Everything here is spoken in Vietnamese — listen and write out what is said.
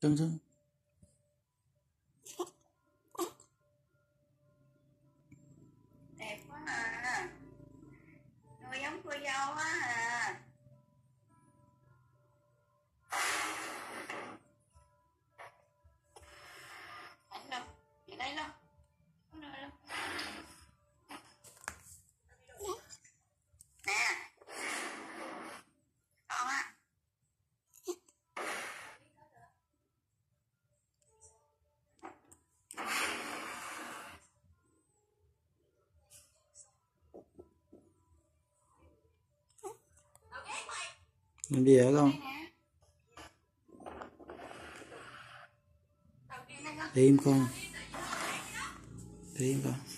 Trân trân đẹp quá à. Nuôi giống cô dâu quá à. Hả con nè. Để im con. Để im con